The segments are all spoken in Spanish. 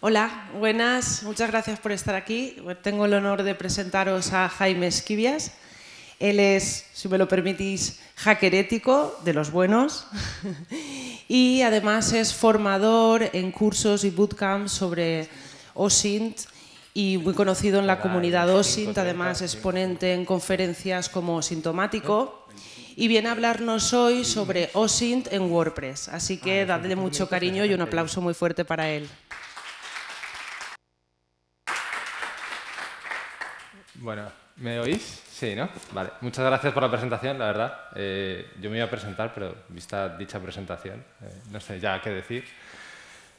Hola. Buenas, muchas gracias por estar aquí. Tengo el honor de presentaros a Jaime Esquivias. Él es, si me lo permitís, hacker ético de los buenos y además es formador en cursos y bootcamps sobre OSINT y muy conocido en la comunidad OSINT, además es ponente en conferencias como Sintomático y viene a hablarnos hoy sobre OSINT en WordPress. Así que dadle mucho cariño y un aplauso muy fuerte para él. Bueno, ¿me oís? Sí, ¿no? Vale. Muchas gracias por la presentación, la verdad. Eh, yo me iba a presentar, pero vista dicha presentación, eh, no sé ya qué decir.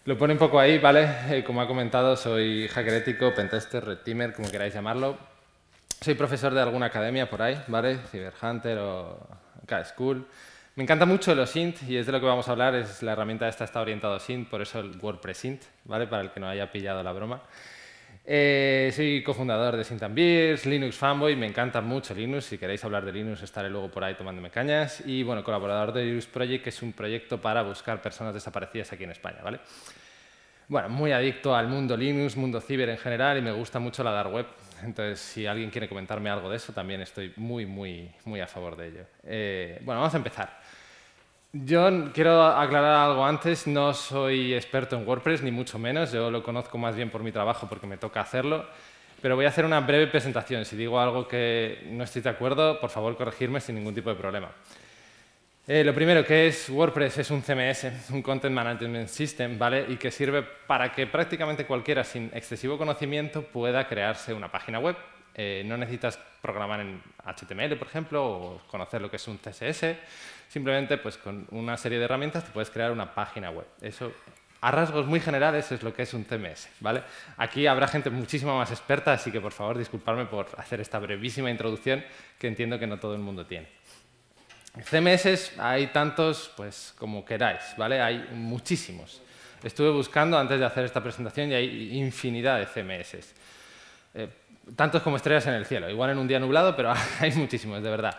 Lo pone un poco ahí, ¿vale? Eh, como ha comentado, soy hacker ético, pentester, red teamer, como queráis llamarlo. Soy profesor de alguna academia por ahí, ¿vale? Cyberhunter o K-School. Me encanta mucho el OSINT y es de lo que vamos a hablar. Es la herramienta esta está orientada a OSINT, por eso el WordPress INT, ¿vale? Para el que no haya pillado la broma. Eh, soy cofundador de Synth Beers, Linux fanboy, me encanta mucho Linux. Si queréis hablar de Linux, estaré luego por ahí tomándome cañas. Y bueno, colaborador de Linux Project, que es un proyecto para buscar personas desaparecidas aquí en España. ¿vale? Bueno, muy adicto al mundo Linux, mundo ciber en general, y me gusta mucho la dark web. Entonces, si alguien quiere comentarme algo de eso, también estoy muy, muy, muy a favor de ello. Eh, bueno, vamos a empezar. Yo quiero aclarar algo antes, no soy experto en WordPress, ni mucho menos, yo lo conozco más bien por mi trabajo porque me toca hacerlo, pero voy a hacer una breve presentación. Si digo algo que no estoy de acuerdo, por favor corregirme sin ningún tipo de problema. Eh, lo primero, que es WordPress? Es un CMS, un Content Management System, ¿vale? Y que sirve para que prácticamente cualquiera sin excesivo conocimiento pueda crearse una página web. Eh, no necesitas programar en HTML, por ejemplo, o conocer lo que es un CSS, Simplemente, pues con una serie de herramientas te puedes crear una página web. Eso, a rasgos muy generales, es lo que es un CMS. ¿vale? Aquí habrá gente muchísimo más experta, así que por favor disculparme por hacer esta brevísima introducción que entiendo que no todo el mundo tiene. CMS hay tantos pues, como queráis, ¿vale? hay muchísimos. Estuve buscando antes de hacer esta presentación y hay infinidad de CMS. Eh, tantos como estrellas en el cielo, igual en un día nublado, pero hay muchísimos, de verdad.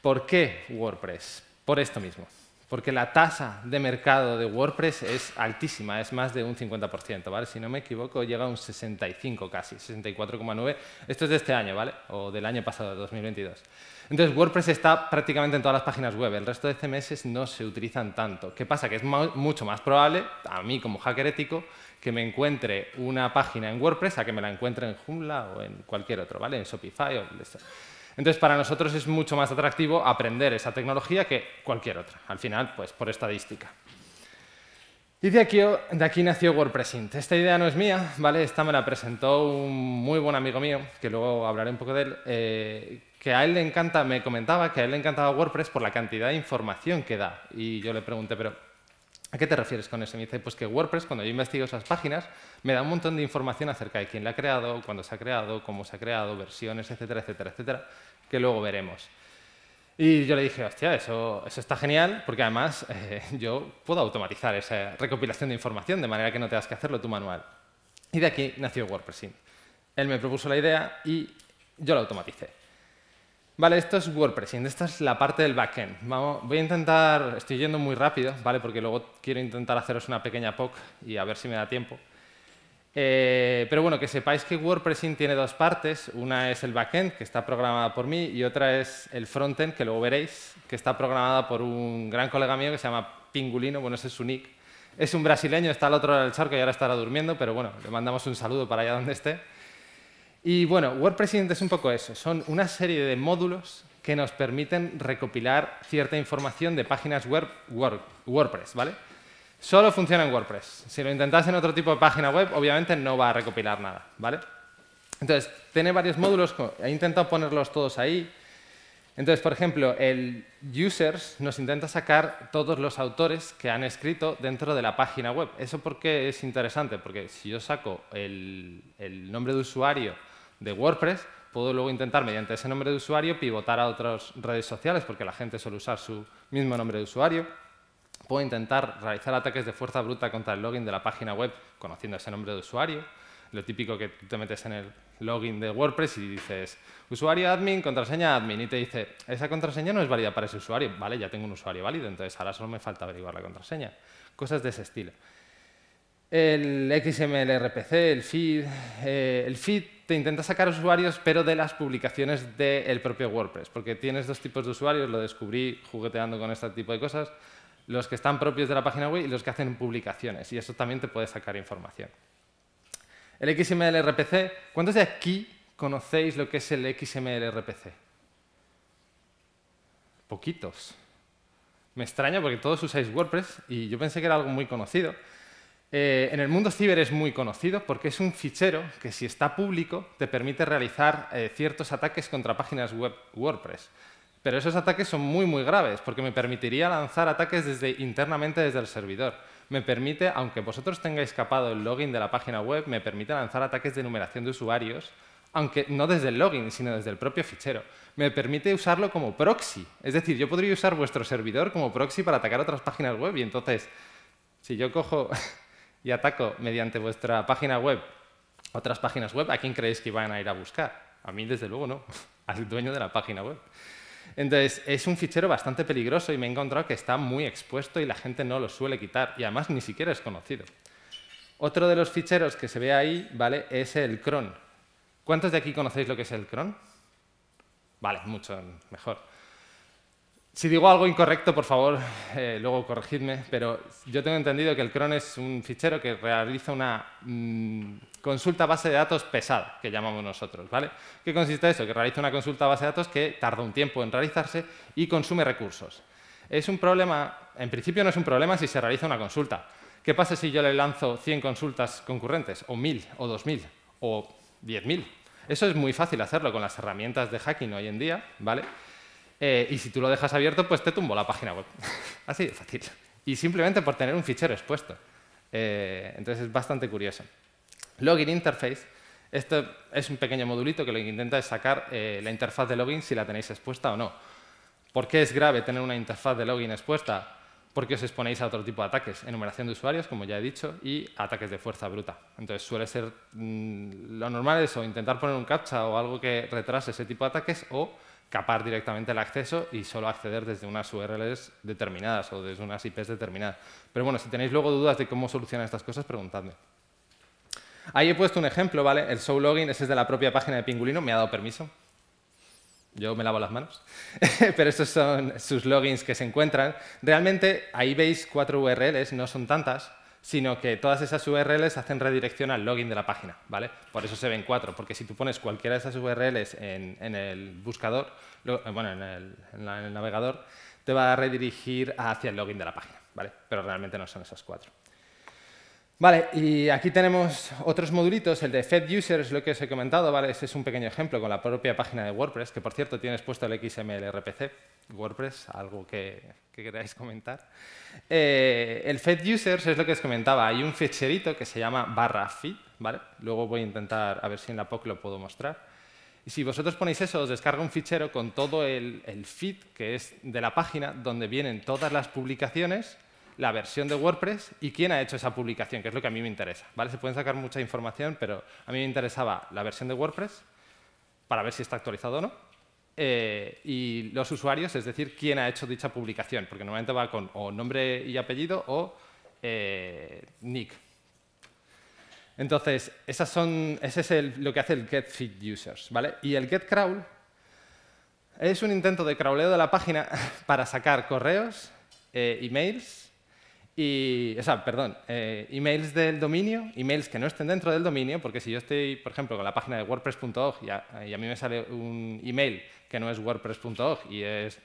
¿Por qué WordPress? Por esto mismo, porque la tasa de mercado de WordPress es altísima, es más de un 50%, ¿vale? Si no me equivoco, llega a un 65 casi, 64,9. Esto es de este año, ¿vale? O del año pasado, 2022. Entonces, WordPress está prácticamente en todas las páginas web. El resto de CMS no se utilizan tanto. ¿Qué pasa? Que es mucho más probable, a mí como hacker ético, que me encuentre una página en WordPress a que me la encuentre en Joomla o en cualquier otro, ¿vale? En Shopify o... Entonces, para nosotros es mucho más atractivo aprender esa tecnología que cualquier otra, al final, pues por estadística. Y de aquí, de aquí nació WordPress Esta idea no es mía, ¿vale? Esta me la presentó un muy buen amigo mío, que luego hablaré un poco de él, eh, que a él le encanta, me comentaba que a él le encantaba WordPress por la cantidad de información que da. Y yo le pregunté, pero ¿A qué te refieres con eso? Me dice, pues que WordPress, cuando yo investigo esas páginas, me da un montón de información acerca de quién la ha creado, cuándo se ha creado, cómo se ha creado, versiones, etcétera, etcétera, etcétera, que luego veremos. Y yo le dije, hostia, eso, eso está genial, porque además eh, yo puedo automatizar esa recopilación de información de manera que no tengas que hacerlo tú manual. Y de aquí nació WordPress. Él me propuso la idea y yo la automaticé. Vale, esto es WordPress, esta es la parte del backend. Vamos, voy a intentar, estoy yendo muy rápido, ¿vale? porque luego quiero intentar haceros una pequeña POC y a ver si me da tiempo. Eh, pero bueno, que sepáis que WordPress tiene dos partes. Una es el backend, que está programada por mí, y otra es el frontend, que luego veréis, que está programada por un gran colega mío que se llama Pingulino, bueno, ese es su nick. Es un brasileño, está al otro lado del charco y ahora estará durmiendo, pero bueno, le mandamos un saludo para allá donde esté. Y bueno, WordPress es un poco eso. Son una serie de módulos que nos permiten recopilar cierta información de páginas web WordPress, ¿vale? Solo funciona en WordPress. Si lo intentas en otro tipo de página web, obviamente no va a recopilar nada, ¿vale? Entonces, tiene varios módulos, he intentado ponerlos todos ahí. Entonces, por ejemplo, el users nos intenta sacar todos los autores que han escrito dentro de la página web. ¿Eso por qué es interesante? Porque si yo saco el, el nombre de usuario de WordPress, puedo luego intentar, mediante ese nombre de usuario, pivotar a otras redes sociales, porque la gente suele usar su mismo nombre de usuario. Puedo intentar realizar ataques de fuerza bruta contra el login de la página web conociendo ese nombre de usuario. Lo típico que tú te metes en el login de WordPress y dices usuario admin, contraseña admin, y te dice esa contraseña no es válida para ese usuario. Vale, ya tengo un usuario válido, entonces ahora solo me falta averiguar la contraseña. Cosas de ese estilo. El XML RPC, el feed. Eh, el feed te intenta sacar usuarios, pero de las publicaciones del propio WordPress, porque tienes dos tipos de usuarios, lo descubrí jugueteando con este tipo de cosas, los que están propios de la página web y los que hacen publicaciones, y eso también te puede sacar información. El XML RPC, ¿cuántos de aquí conocéis lo que es el XML RPC? Poquitos. Me extraña porque todos usáis WordPress y yo pensé que era algo muy conocido. Eh, en el mundo ciber es muy conocido porque es un fichero que si está público te permite realizar eh, ciertos ataques contra páginas web WordPress. Pero esos ataques son muy, muy graves porque me permitiría lanzar ataques desde, internamente desde el servidor. Me permite, aunque vosotros tengáis capado el login de la página web, me permite lanzar ataques de numeración de usuarios, aunque no desde el login, sino desde el propio fichero. Me permite usarlo como proxy. Es decir, yo podría usar vuestro servidor como proxy para atacar otras páginas web y entonces, si yo cojo y ataco mediante vuestra página web otras páginas web, ¿a quién creéis que van a ir a buscar? A mí, desde luego, no. Al dueño de la página web. Entonces, es un fichero bastante peligroso y me he encontrado que está muy expuesto y la gente no lo suele quitar. Y además ni siquiera es conocido. Otro de los ficheros que se ve ahí ¿vale? es el cron. ¿Cuántos de aquí conocéis lo que es el cron? Vale, mucho mejor. Si digo algo incorrecto, por favor, eh, luego corregidme, pero yo tengo entendido que el cron es un fichero que realiza una mm, consulta base de datos pesada, que llamamos nosotros, ¿vale? ¿Qué consiste eso? Que realiza una consulta base de datos que tarda un tiempo en realizarse y consume recursos. Es un problema, en principio no es un problema si se realiza una consulta. ¿Qué pasa si yo le lanzo 100 consultas concurrentes, o 1000, o 2000, o 10.000? Eso es muy fácil hacerlo con las herramientas de hacking hoy en día, ¿vale? Eh, y si tú lo dejas abierto, pues te tumbo la página web. Así de fácil. Y simplemente por tener un fichero expuesto. Eh, entonces es bastante curioso. Login Interface. Esto es un pequeño modulito que lo que intenta es sacar eh, la interfaz de login si la tenéis expuesta o no. ¿Por qué es grave tener una interfaz de login expuesta? Porque os exponéis a otro tipo de ataques, enumeración de usuarios, como ya he dicho, y ataques de fuerza bruta. Entonces suele ser mm, lo normal es intentar poner un captcha o algo que retrase ese tipo de ataques o capar directamente el acceso y solo acceder desde unas URLs determinadas o desde unas IPs determinadas. Pero bueno, si tenéis luego dudas de cómo solucionar estas cosas, preguntadme. Ahí he puesto un ejemplo, ¿vale? El show login, ese es de la propia página de Pingulino, me ha dado permiso. Yo me lavo las manos. Pero estos son sus logins que se encuentran. Realmente ahí veis cuatro URLs, no son tantas, sino que todas esas URLs hacen redirección al login de la página, ¿vale? Por eso se ven cuatro, porque si tú pones cualquiera de esas URLs en, el buscador, eh, bueno, en el, navegador, te va a redirigir hacia el login de la página, ¿vale? Pero realmente no son esas cuatro. Vale, y aquí tenemos otros modulitos, el de Fed Users, lo que os he comentado, ¿vale? Ese es un pequeño ejemplo con la propia página de WordPress, que por cierto tienes puesto el XML RPC, WordPress, algo que, queráis comentar. Eh, el Fed Users es lo que os comentaba, hay un ficherito que se llama barra feed, ¿vale? Luego voy a intentar, a ver si en la POC lo puedo mostrar. Y si vosotros ponéis eso, os descarga un fichero con todo el, el feed, que es de la página, donde vienen todas las publicaciones, la versión de WordPress y quién ha hecho esa publicación, que es lo que a mí me interesa. ¿vale? Se pueden sacar mucha información, pero a mí me interesaba la versión de WordPress para ver si está actualizado o no, eh, y los usuarios, es decir, quién ha hecho dicha publicación, porque normalmente va con o nombre y apellido o eh, nick. Entonces, esas son, ese es lo que hace el getFeedUsers. ¿vale? Y el getCrawl es un intento de crawleo de la página para sacar correos, eh, emails y, o sea, perdón, eh, emails del dominio, emails que no estén dentro del dominio, porque si yo estoy, por ejemplo, con la página de wordpress.org y, a mí me sale un email que no es wordpress.org y es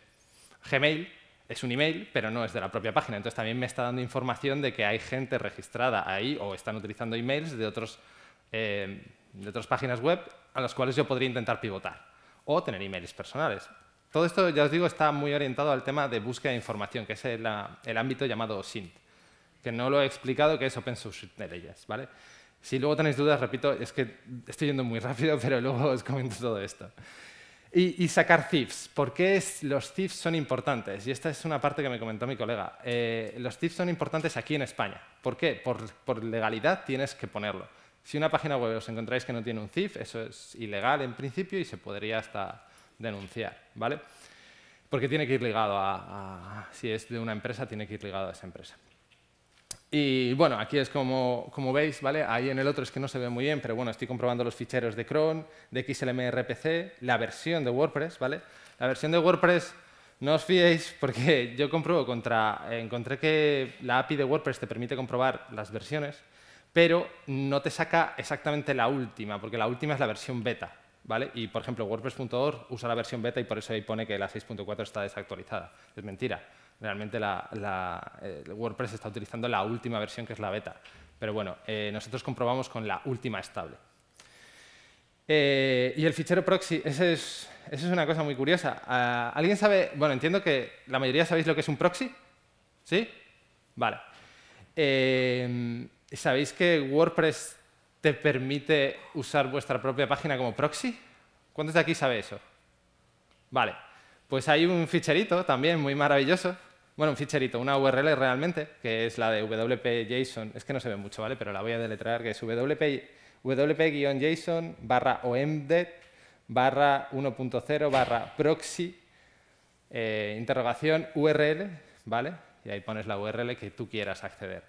Gmail, es un email, pero no es de la propia página. Entonces también me está dando información de que hay gente registrada ahí o están utilizando emails de, otros, eh, de otras páginas web a las cuales yo podría intentar pivotar o tener emails personales. Todo esto, ya os digo, está muy orientado al tema de búsqueda de información, que es el, el ámbito llamado SINT que no lo he explicado, que es Open Source Intelligence, ¿vale? Si luego tenéis dudas, repito, es que estoy yendo muy rápido, pero luego os comento todo esto. Y, sacar thieves. ¿Por qué los thieves son importantes? Y esta es una parte que me comentó mi colega. Eh, los thieves son importantes aquí en España. ¿Por qué? Por, legalidad tienes que ponerlo. Si una página web os encontráis que no tiene un thief, eso es ilegal en principio y se podría hasta denunciar, ¿vale? Porque tiene que ir ligado a, si es de una empresa, tiene que ir ligado a esa empresa. Y bueno, aquí es como, como veis, ¿vale? Ahí en el otro es que no se ve muy bien, pero bueno, estoy comprobando los ficheros de cron, de XLMRPC, la versión de WordPress, ¿vale? La versión de WordPress, no os fiéis porque yo compruebo contra... encontré que la API de WordPress te permite comprobar las versiones, pero no te saca exactamente la última, porque la última es la versión beta, ¿vale? Y, por ejemplo, WordPress.org usa la versión beta y por eso ahí pone que la 6.4 está desactualizada. Es mentira. Realmente la, WordPress está utilizando la última versión, que es la beta. Pero bueno, eh, nosotros comprobamos con la última estable. Eh, y el fichero proxy, esa es, una cosa muy curiosa. Ah, ¿Alguien sabe? Bueno, entiendo que la mayoría sabéis lo que es un proxy. ¿Sí? Vale. Eh, ¿Sabéis que WordPress te permite usar vuestra propia página como proxy? ¿Cuántos de aquí sabe eso? Vale. Pues hay un ficherito también muy maravilloso. Bueno, un ficherito, una URL realmente, que es la de wp-json. Es que no se ve mucho, ¿vale? Pero la voy a deletrear, que es wp-json barra omdet barra 1.0 barra proxy eh, interrogación URL, ¿vale? Y ahí pones la URL que tú quieras acceder.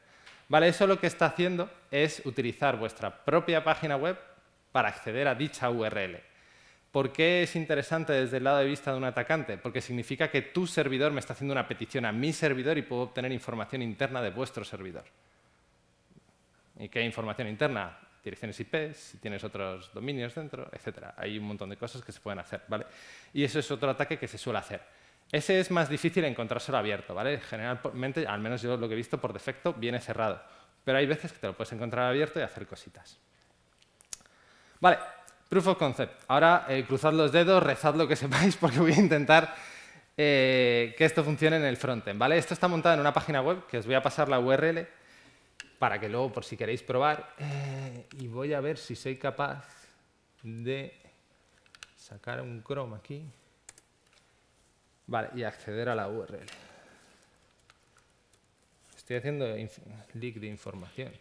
Vale, eso lo que está haciendo es utilizar vuestra propia página web para acceder a dicha URL. ¿Por qué es interesante desde el lado de vista de un atacante? Porque significa que tu servidor me está haciendo una petición a mi servidor y puedo obtener información interna de vuestro servidor. ¿Y qué información interna? Direcciones IP, si tienes otros dominios dentro, etc. Hay un montón de cosas que se pueden hacer. ¿vale? Y eso es otro ataque que se suele hacer. Ese es más difícil encontrárselo abierto. ¿vale? Generalmente, al menos yo lo que he visto por defecto, viene cerrado. Pero hay veces que te lo puedes encontrar abierto y hacer cositas. Vale, Proof of concept. Ahora, eh, cruzad los dedos, rezad lo que sepáis, porque voy a intentar eh, que esto funcione en el frontend. ¿vale? Esto está montado en una página web, que os voy a pasar la URL, para que luego, por si queréis probar, eh, y voy a ver si soy capaz de sacar un Chrome aquí. Y acceder a la URL. Estoy haciendo leak de información.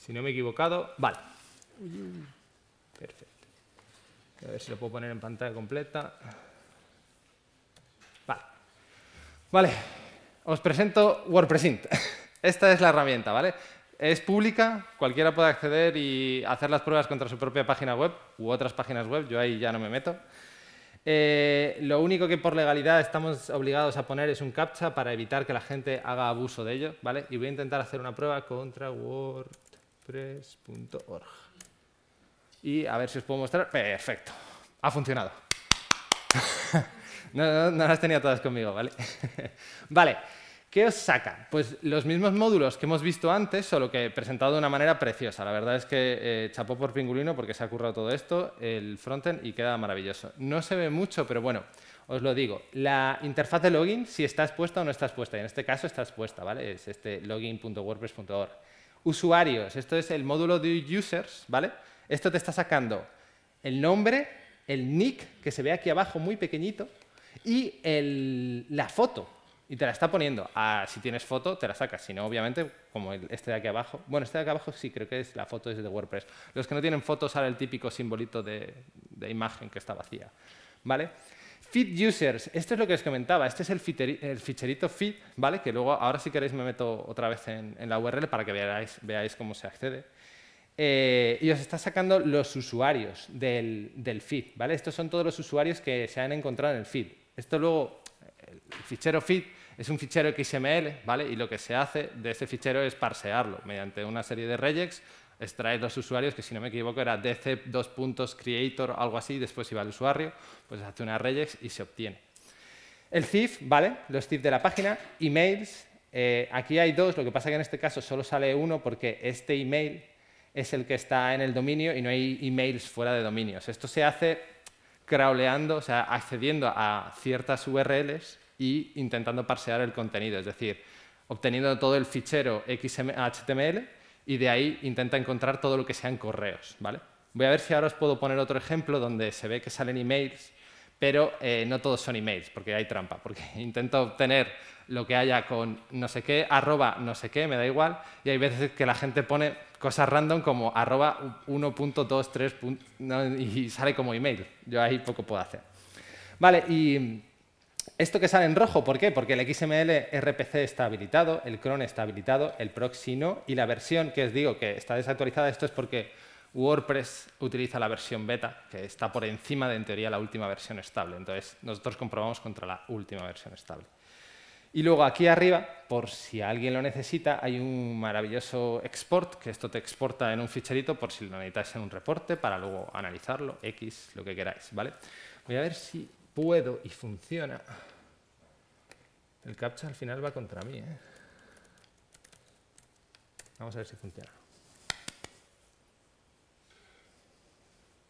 Si no me he equivocado, vale. Perfecto. A ver si lo puedo poner en pantalla completa. Vale. Vale, os presento WordPress Esta es la herramienta, ¿vale? Es pública, cualquiera puede acceder y hacer las pruebas contra su propia página web u otras páginas web, yo ahí ya no me meto. Eh, lo único que por legalidad estamos obligados a poner es un captcha para evitar que la gente haga abuso de ello, ¿vale? Y voy a intentar hacer una prueba contra WordPress press.org. Y a ver si os puedo mostrar. Perfecto. Ha funcionado. no, las tenía todas conmigo, ¿vale? vale. ¿Qué os saca? Pues los mismos módulos que hemos visto antes, solo que presentado de una manera preciosa. La verdad es que eh, chapó por Pingulino porque se ha currado todo esto, el frontend, y queda maravilloso. No se ve mucho, pero bueno, os lo digo. La interfaz de login, si está expuesta o no está expuesta. Y en este caso está expuesta, ¿vale? Es este login.wordpress.org. Usuarios, esto es el módulo de users, ¿vale? Esto te está sacando el nombre, el nick, que se ve aquí abajo muy pequeñito, y la foto. Y te la está poniendo. Ah, si tienes foto, te la sacas. Si no, obviamente, como este de aquí abajo. Bueno, este de aquí abajo sí, creo que es la foto es de WordPress. Los que no tienen fotos, sale el típico simbolito de, de imagen que está vacía. ¿Vale? Feed users, esto es lo que os comentaba, este es el, ficherito feed, ¿vale? Que luego, ahora si queréis me meto otra vez en, la URL para que veáis, veáis cómo se accede. Eh, y os está sacando los usuarios del, del, feed, ¿vale? Estos son todos los usuarios que se han encontrado en el feed. Esto luego, el fichero feed es un fichero XML, ¿vale? Y lo que se hace de ese fichero es parsearlo mediante una serie de regex extraer los usuarios, que si no me equivoco era dc dos puntos creator, algo así, después iba el usuario, pues hace una regex y se obtiene. El CIF, ¿vale? Los CIF de la página, emails, eh, aquí hay dos, lo que pasa que en este caso solo sale uno porque este email es el que está en el dominio y no hay emails fuera de dominios. Esto se hace crawleando, o sea, accediendo a ciertas URLs y intentando parsear el contenido, es decir, obteniendo todo el fichero XHTML y de ahí intenta encontrar todo lo que sean correos. ¿vale? Voy a ver si ahora os puedo poner otro ejemplo donde se ve que salen emails, pero eh, no todos son emails, porque hay trampa, porque intento obtener lo que haya con no sé qué, arroba no sé qué, me da igual, y hay veces que la gente pone cosas random como arroba 1.23 y sale como email. Yo ahí poco puedo hacer. Vale, y esto que sale en rojo, ¿por qué? Porque el XML RPC está habilitado, el cron está habilitado, el proxy no, y la versión que os digo que está desactualizada, esto es porque WordPress utiliza la versión beta, que está por encima de, en teoría, la última versión estable. Entonces, nosotros comprobamos contra la última versión estable. Y luego aquí arriba, por si alguien lo necesita, hay un maravilloso export, que esto te exporta en un ficherito por si lo necesitáis en un reporte, para luego analizarlo, X, lo que queráis, ¿vale? Voy a ver si puedo y funciona. El captcha al final va contra mí, ¿eh? Vamos a ver si funciona.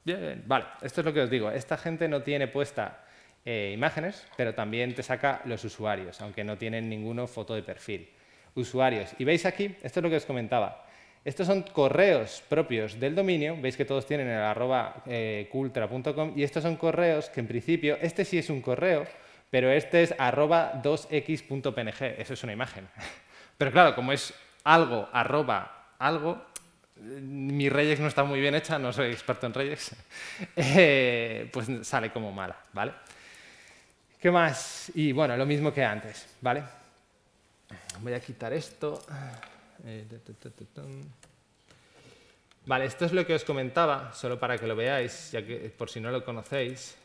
Bien, vale, esto es lo que os digo. Esta gente no tiene puesta eh, imágenes, pero también te saca los usuarios, aunque no tienen ninguno foto de perfil. Usuarios. Y veis aquí, esto es lo que os comentaba. Estos son correos propios del dominio, veis que todos tienen el arroba eh, cultra.com y estos son correos que en principio, este sí es un correo, pero este es arroba 2x.png, eso es una imagen. Pero claro, como es algo, arroba algo, mi regex no está muy bien hecha, no soy experto en regex, eh, pues sale como mala, ¿vale? ¿Qué más? Y bueno, lo mismo que antes, ¿vale? Voy a quitar esto. Eh, vale, esto es lo que os comentaba, solo para que lo veáis, ya que por si no lo conocéis.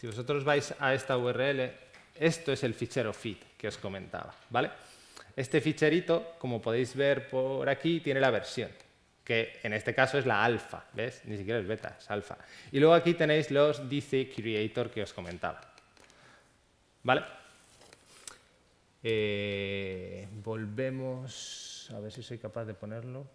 Si vosotros vais a esta URL, esto es el fichero feed que os comentaba, ¿vale? Este ficherito, como podéis ver por aquí, tiene la versión, que en este caso es la alfa, ¿ves? Ni siquiera es beta, es alfa. Y luego aquí tenéis los DC Creator que os comentaba. ¿Vale? Eh, volvemos, a ver si soy capaz de ponerlo.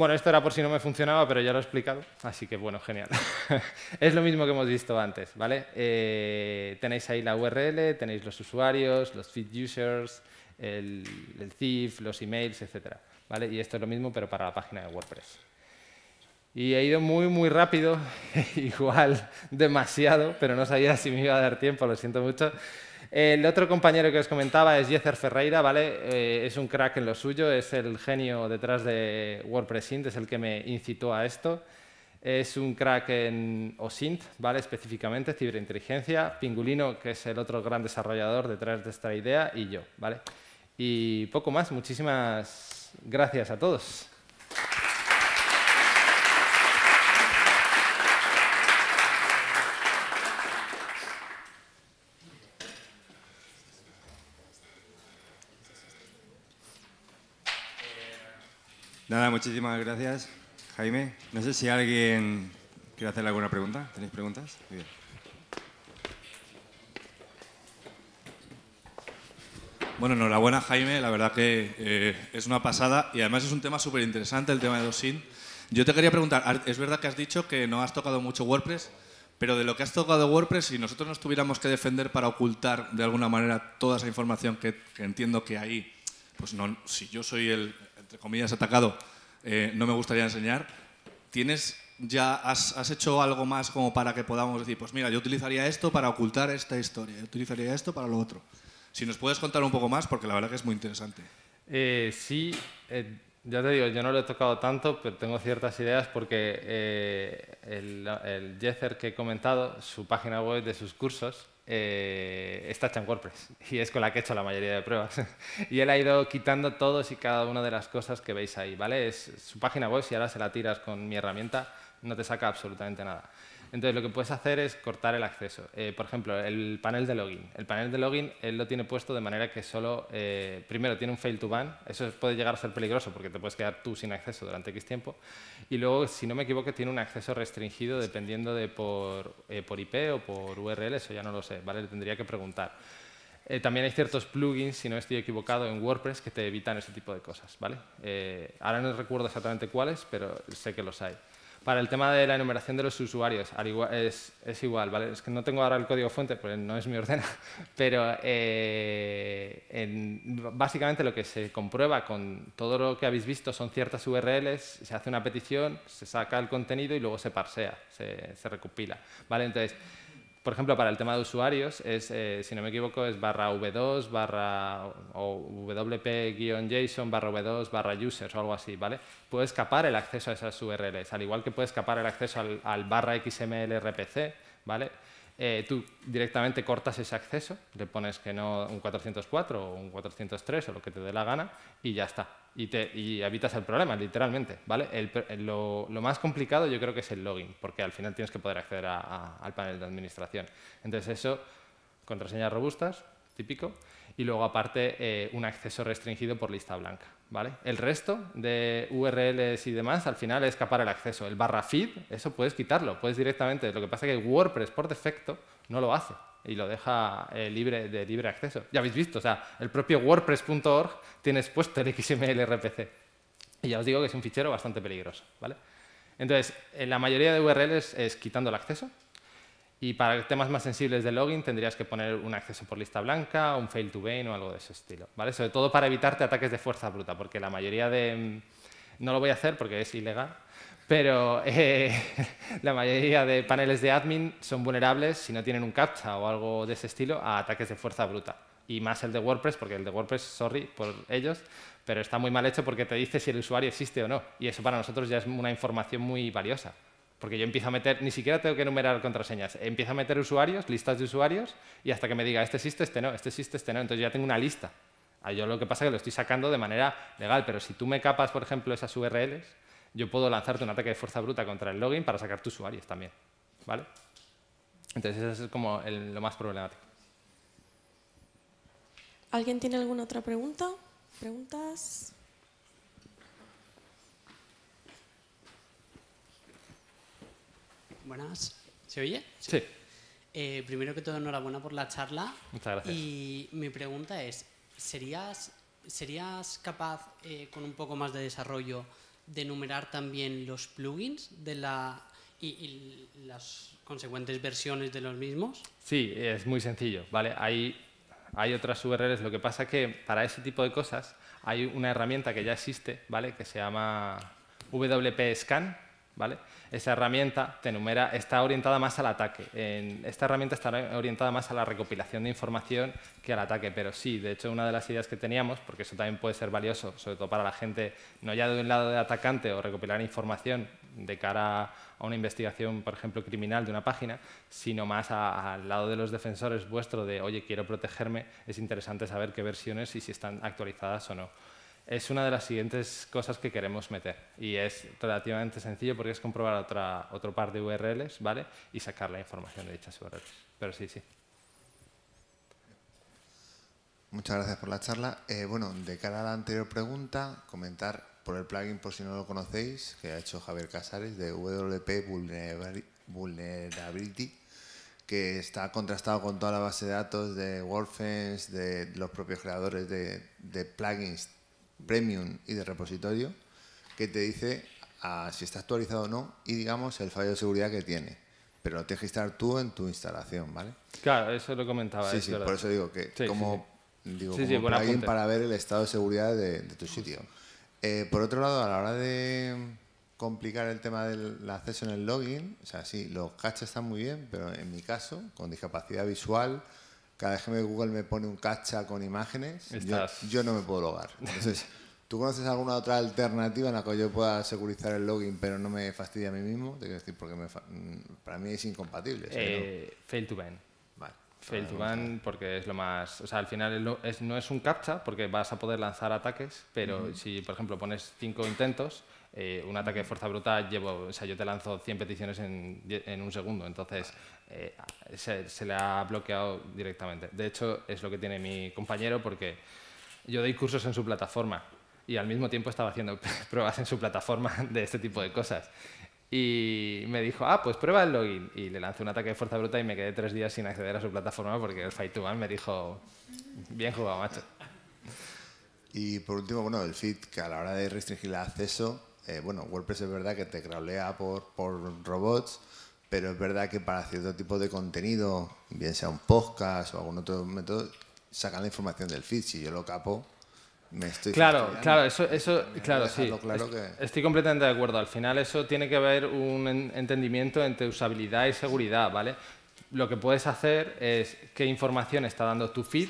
Bueno, esto era por si no me funcionaba, pero ya lo he explicado, así que bueno, genial. es lo mismo que hemos visto antes, ¿vale? Eh, tenéis ahí la URL, tenéis los usuarios, los feed users, el, el thief, los emails, etc. ¿vale? Y esto es lo mismo, pero para la página de WordPress. Y he ido muy, muy rápido, igual demasiado, pero no sabía si me iba a dar tiempo, lo siento mucho. El otro compañero que os comentaba es Yezer Ferreira, ¿vale? Eh, es un crack en lo suyo, es el genio detrás de WordPress Int, es el que me incitó a esto. Es un crack en OSINT, ¿vale? Específicamente, ciberinteligencia. Pingulino, que es el otro gran desarrollador detrás de esta idea, y yo, ¿vale? Y poco más, muchísimas gracias a todos. Nada, muchísimas gracias, Jaime. No sé si alguien quiere hacerle alguna pregunta. ¿Tenéis preguntas? bien. Bueno, enhorabuena Jaime, la verdad que eh, es una pasada y además es un tema súper interesante el tema de DOSIN. Yo te quería preguntar, es verdad que has dicho que no has tocado mucho WordPress, pero de lo que has tocado WordPress, si nosotros nos tuviéramos que defender para ocultar de alguna manera toda esa información que, entiendo que ahí, pues no, si yo soy el, entre comillas, atacado, eh, no me gustaría enseñar. ¿Tienes ya, has, hecho algo más como para que podamos decir, pues mira, yo utilizaría esto para ocultar esta historia, yo utilizaría esto para lo otro? Si nos puedes contar un poco más, porque la verdad que es muy interesante. Eh, sí, eh, ya te digo, yo no lo he tocado tanto, pero tengo ciertas ideas porque el, el que he comentado, su página web de sus cursos, eh, está hecha en WordPress y es con la que he hecho la mayoría de pruebas. y él ha ido quitando todos y cada una de las cosas que veis ahí, ¿vale? Es su página web, si ahora se la tiras con mi herramienta, no te saca absolutamente nada. Entonces, lo que puedes hacer es cortar el acceso. Eh, por ejemplo, el panel de login. El panel de login él lo tiene puesto de manera que solo, eh, primero, tiene un fail to ban. Eso puede llegar a ser peligroso porque te puedes quedar tú sin acceso durante X tiempo. Y luego, si no me equivoco, tiene un acceso restringido dependiendo de por, eh, por IP o por URL. Eso ya no lo sé, ¿vale? Le tendría que preguntar. también hay ciertos plugins, si no estoy equivocado, en WordPress que te evitan ese tipo de cosas, ¿vale? ahora no recuerdo exactamente cuáles, pero sé que los hay. Para el tema de la enumeración de los usuarios, es, igual, ¿vale? Es que no tengo ahora el código fuente, pues no es mi ordena, pero eh, básicamente lo que se comprueba con todo lo que habéis visto son ciertas URLs, se hace una petición, se saca el contenido y luego se parsea, se, se recopila, ¿vale? Entonces, por ejemplo, para el tema de usuarios, es, eh, si no me equivoco, es barra v2, barra o wp-json, barra v2, barra users o algo así, ¿vale? Puede escapar el acceso a esas URLs, al igual que puede escapar el acceso al, barra XML RPC, ¿vale? Eh, tú directamente cortas ese acceso, le pones que no un 404 o un 403 o lo que te dé la gana y ya está. Y, te, y evitas el problema, literalmente. ¿vale? lo, más complicado yo creo que es el login, porque al final tienes que poder acceder al panel de administración. Entonces eso, contraseñas robustas, típico, y luego aparte eh, un acceso restringido por lista blanca. ¿vale? El resto de URLs y demás, al final es escapar el acceso. El barra feed, eso puedes quitarlo, puedes directamente. Lo que pasa es que WordPress por defecto no lo hace y lo deja eh, libre, de libre acceso. Ya habéis visto, o sea, el propio wordpress.org tiene expuesto el XML RPC. Y ya os digo que es un fichero bastante peligroso. ¿vale? Entonces, en la mayoría de URLs es quitando el acceso, y para temas más sensibles de login tendrías que poner un acceso por lista blanca, un fail to gain o algo de ese estilo. ¿vale? Sobre todo para evitarte ataques de fuerza bruta, porque la mayoría de... Mm, no lo voy a hacer porque es ilegal, pero eh, la mayoría de paneles de admin son vulnerables si no tienen un captcha o algo de ese estilo a ataques de fuerza bruta. Y más el de WordPress, porque el de WordPress, sorry por ellos, pero está muy mal hecho porque te dice si el usuario existe o no. Y eso para nosotros ya es una información muy valiosa. Porque yo empiezo a meter, ni siquiera tengo que enumerar contraseñas, empiezo a meter usuarios, listas de usuarios, y hasta que me diga, este existe, este no, este existe, este no, entonces ya tengo una lista. Ah, yo lo que pasa es que lo estoy sacando de manera legal, pero si tú me capas, por ejemplo, esas URLs, yo puedo lanzarte un ataque de fuerza bruta contra el login para sacar tus usuarios también. ¿Vale? Entonces eso es como lo más problemático. ¿Alguien tiene alguna otra pregunta? ¿Preguntas? Buenas. ¿Se oye? Sí. Eh, primero que todo, enhorabuena por la charla. Muchas gracias. Y mi pregunta es, ¿serías, serías capaz, eh, con un poco más de desarrollo, de enumerar también los plugins de la, y, las consecuentes versiones de los mismos? Sí, es muy sencillo. ¿vale? Hay, hay otras URLs. Lo que pasa es que para ese tipo de cosas hay una herramienta que ya existe, ¿vale? que se llama WP Scan, ¿vale? Esa herramienta está orientada más al ataque. esta herramienta está orientada más a la recopilación de información que al ataque, pero sí, de hecho, una de las ideas que teníamos, porque eso también puede ser valioso, sobre todo para la gente, no ya de un lado de atacante o recopilar información de cara a una investigación, por ejemplo, criminal de una página, sino más al lado de los defensores vuestro de, oye, quiero protegerme, es interesante saber qué versiones y si están actualizadas o no es una de las siguientes cosas que queremos meter. Y es relativamente sencillo porque es comprobar otra, otro par de URLs ¿vale? y sacar la información de dichas URLs. Pero sí, sí. Muchas gracias por la charla. Eh, bueno, de cara a la anterior pregunta, comentar por el plugin, por si no lo conocéis, que ha hecho Javier Casares de WP Vulnerability, que está contrastado con toda la base de datos de WordFence, de los propios creadores de, de plugins premium y de repositorio que te dice ah, si está actualizado o no y digamos el fallo de seguridad que tiene. Pero lo tienes que instalar tú en tu instalación, ¿vale? Claro, eso lo comentaba. Sí, sí, por eso digo que como, digo, como para ver el estado de seguridad de, tu sitio. Eh, por otro lado, a la hora de complicar el tema del acceso en el login, o sea, sí, los caches están muy bien, pero en mi caso, con discapacidad visual, cada vez que Google me pone un cacha con imágenes, yo, no me puedo logar. Entonces, ¿tú conoces alguna otra alternativa en la que yo pueda securizar el login pero no me fastidie a mí mismo? Te quiero decir, porque mm, para mí es incompatible. Eh, fail to ban. Vale. Fail to ban porque es lo más... O sea, al final no es un captcha porque vas a poder lanzar ataques, pero si, por ejemplo, pones cinco intentos, eh, un ataque de fuerza bruta llevo, o sea, yo te lanzo 100 peticiones en, en un segundo, entonces eh, se, le ha bloqueado directamente. De hecho, es lo que tiene mi compañero porque yo doy cursos en su plataforma y al mismo tiempo estaba haciendo pruebas en su plataforma de este tipo de cosas. Y me dijo, ah, pues prueba el login. Y le lancé un ataque de fuerza bruta y me quedé tres días sin acceder a su plataforma porque el Fight to One me dijo, bien jugado, macho. Y por último, bueno, el feed, que a la hora de restringir el acceso, eh, bueno, WordPress es verdad que te crawlea por, por robots, pero es verdad que para cierto tipo de contenido, bien sea un podcast o algún otro método, sacan la información del feed. Si yo lo capo, me estoy... Claro, claro, eso, eso claro, sí. Estoy completamente de acuerdo. Al final eso tiene que haber un entendimiento entre usabilidad y seguridad, ¿vale? Lo que puedes hacer es qué información está dando tu feed,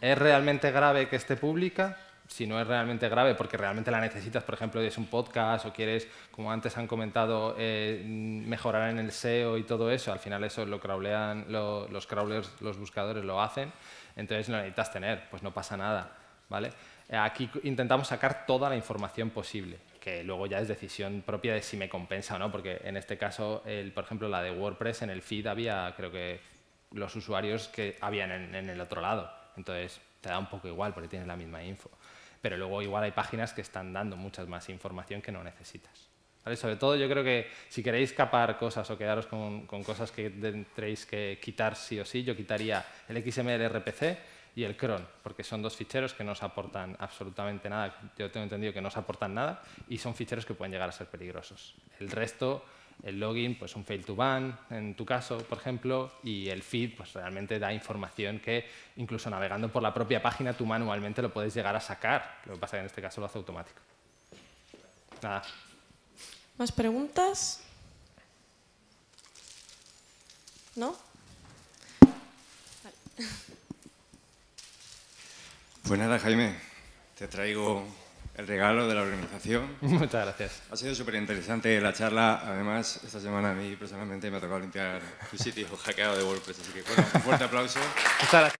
¿es realmente grave que esté pública? Si no es realmente grave, porque realmente la necesitas, por ejemplo, es un podcast o quieres, como antes han comentado, eh, mejorar en el SEO y todo eso, al final eso lo crawlean, los crawlers, los buscadores lo hacen, entonces lo necesitas tener, pues no pasa nada, ¿vale? Aquí intentamos sacar toda la información posible, que luego ya es decisión propia de si me compensa o no, porque en este caso, el, por ejemplo, la de WordPress, en el feed había, creo que, los usuarios que habían en, en el otro lado, entonces te da un poco igual porque tienes la misma info pero luego igual hay páginas que están dando mucha más información que no necesitas. Sobre todo yo creo que si queréis capar cosas o quedaros con, cosas que tendréis que quitar sí o sí, yo quitaría el XML RPC y el cron, porque son dos ficheros que no os aportan absolutamente nada, yo tengo entendido que no os aportan nada y son ficheros que pueden llegar a ser peligrosos. El resto el login, pues un fail to ban, en tu caso, por ejemplo, y el feed, pues realmente da información que incluso navegando por la propia página tú manualmente lo puedes llegar a sacar. Lo que pasa es que en este caso lo hace automático. Nada. ¿Más preguntas? ¿No? Pues nada, Jaime, te traigo el regalo de la organización. Muchas gracias. Ha sido súper interesante la charla. Además, esta semana a mí personalmente me ha tocado limpiar tu sitio hackeado de WordPress. Así que, bueno, un fuerte aplauso. Muchas gracias.